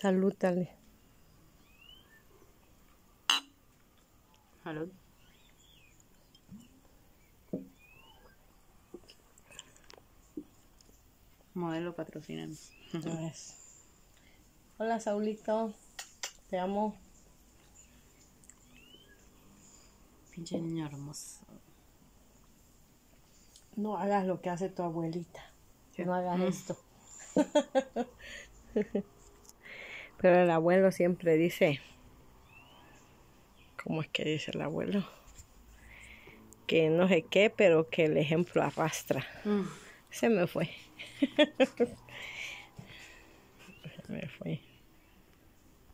Salud, dale. Salud. Modelo patrocinando. Pues. Hola, Saulito. Te amo. Pinche niño hermoso. No hagas lo que hace tu abuelita. No hagas Mm. esto. Pero el abuelo siempre dice, ¿cómo es que dice el abuelo? Que no sé qué, pero que el ejemplo arrastra. Mm. Se me fue. Se me fue.